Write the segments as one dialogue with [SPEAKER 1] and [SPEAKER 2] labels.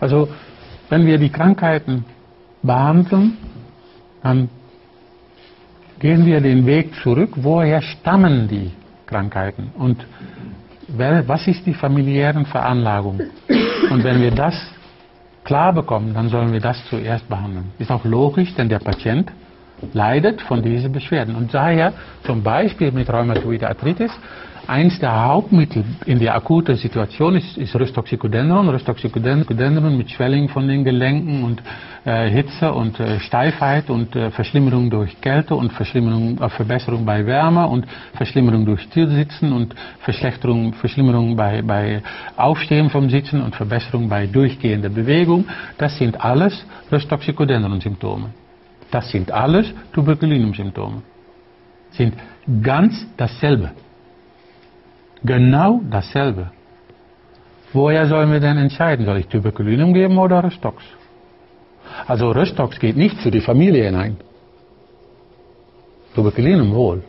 [SPEAKER 1] Also, wenn wir die Krankheiten behandeln, dann gehen wir den Weg zurück, woher stammen die Krankheiten und was ist die familiären Veranlagung. Und wenn wir das klar bekommen, dann sollen wir das zuerst behandeln. Ist auch logisch, denn der Patient leidet von diesen Beschwerden. Und daher zum Beispiel mit Rheumatoide Arthritis Eins der Hauptmittel in der akuten Situation ist, ist Röstoxicodendron. Röstoxicodendron mit Schwelling von den Gelenken und äh, Hitze und äh, Steifheit und äh, Verschlimmerung durch Kälte und Verschlimmerung, äh, Verbesserung bei Wärme und Verschlimmerung durch Stillsitzen und Verschlechterung, Verschlimmerung bei, bei Aufstehen vom Sitzen und Verbesserung bei durchgehender Bewegung. Das sind alles Röstoxicodendron-Symptome. Das sind alles Tuberkulinum-Symptome. Sind ganz dasselbe. Genau dasselbe. Woher sollen wir denn entscheiden? Soll ich Tuberkulinum geben oder Röstox? Also Röstox geht nicht für die Familie hinein. Tuberkulinum wohl.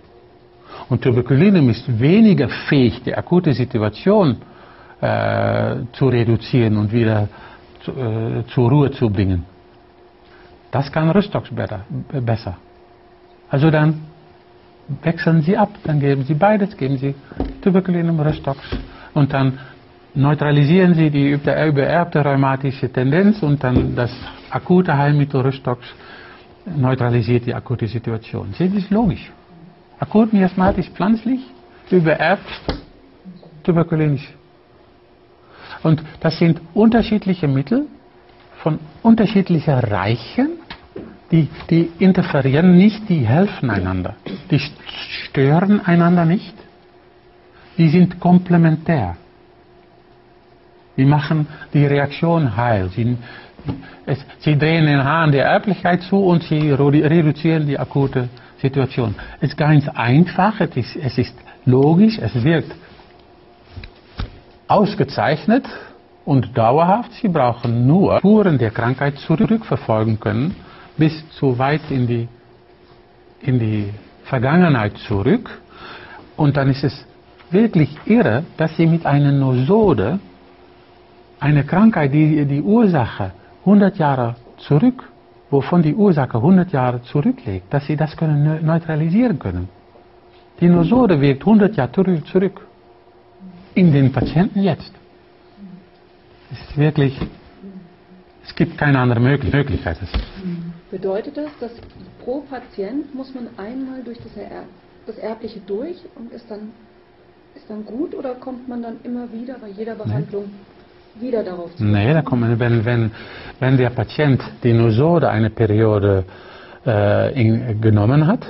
[SPEAKER 1] Und Tuberkulinum ist weniger fähig, die akute Situation äh, zu reduzieren und wieder zu, äh, zur Ruhe zu bringen. Das kann Röstox besser. Also dann wechseln Sie ab, dann geben Sie beides, geben Sie Tuberkulinum, Röstox und dann neutralisieren Sie die übererbte rheumatische Tendenz und dann das akute Heilmittel Röstox neutralisiert die akute Situation. Sie, das ist logisch. Akut miasmatisch pflanzlich, übererbt tuberkulinisch. Und das sind unterschiedliche Mittel von unterschiedlicher Reichen die, die interferieren nicht, die helfen einander. Die stören einander nicht. Die sind komplementär. Die machen die Reaktion heil. Sie, es, sie drehen den Hahn der Erblichkeit zu und sie reduzieren die akute Situation. Es ist ganz einfach, es ist, es ist logisch, es wirkt ausgezeichnet und dauerhaft. Sie brauchen nur Spuren der Krankheit zurückverfolgen können bis zu weit in die, in die Vergangenheit zurück. Und dann ist es wirklich irre, dass sie mit einer Nosode eine Krankheit, die die Ursache 100 Jahre zurück, wovon die Ursache 100 Jahre zurückliegt, dass sie das können neutralisieren können. Die Nosode wirkt 100 Jahre zurück. In den Patienten jetzt. Es ist wirklich, es gibt keine andere Möglichkeit.
[SPEAKER 2] Bedeutet das, dass pro Patient muss man einmal durch das, Erb das Erbliche durch und ist dann, ist dann gut oder kommt man dann immer wieder bei jeder Behandlung nee. wieder darauf
[SPEAKER 1] zurück? Nee, da kommt man, wenn, wenn, wenn der Patient die Nosode eine Periode äh, in, genommen hat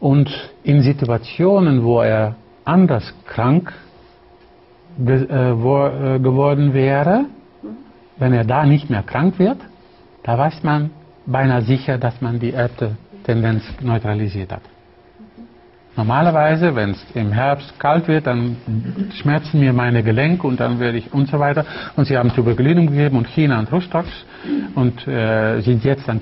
[SPEAKER 1] und in Situationen, wo er anders krank ge, äh, wo, äh, geworden wäre. Wenn er da nicht mehr krank wird, da weiß man, beinahe sicher, dass man die Erbtendenz neutralisiert hat. Normalerweise, wenn es im Herbst kalt wird, dann schmerzen mir meine Gelenke und dann werde ich und so weiter. Und sie haben Tuberkulinum gegeben und China und Rustox und äh, sind jetzt dann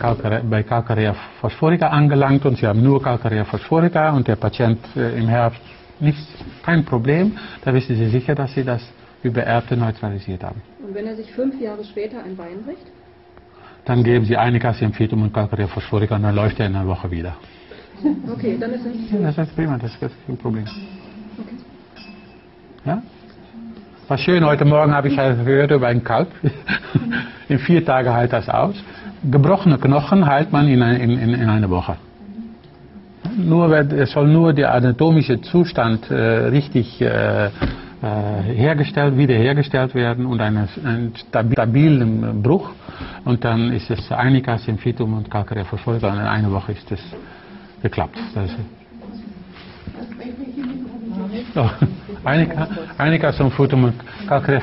[SPEAKER 1] bei Calcarea phosphorica angelangt und sie haben nur Calcarea phosphorica und der Patient äh, im Herbst nichts, kein Problem. Da wissen sie sicher, dass sie das über Erbte neutralisiert haben.
[SPEAKER 2] Und wenn er sich fünf Jahre später ein Bein bricht?
[SPEAKER 1] Dann geben Sie eine Kasse Empfehlung und Calcarea Phosphorika und dann läuft er in einer Woche wieder.
[SPEAKER 2] Okay, dann ist es.
[SPEAKER 1] Ja, das ist prima, das ist kein Problem. Okay. Ja? War schön, heute Morgen habe ich halt gehört über einen Kalb. in vier Tagen heilt das aus. Gebrochene Knochen heilt man in, in, in, in einer Woche. Nur, es soll nur der anatomische Zustand äh, richtig äh, hergestellt, wiederhergestellt werden und einen, stabilen Bruch. Und dann ist es Einika, Symphytum und Calcarea und in einer Woche ist es geklappt. Das ist, oh, Einika, Einika Symphytum und Calcarea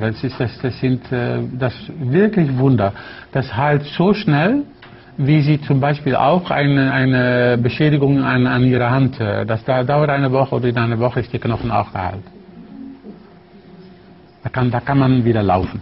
[SPEAKER 1] das, ist, das, das sind äh, das wirklich Wunder. Das heilt so schnell, wie sie zum Beispiel auch eine, eine Beschädigung an, an ihrer Hand, äh, das dauert eine Woche oder in einer Woche ist die Knochen auch geheilt. Da kann, da kann man wieder laufen.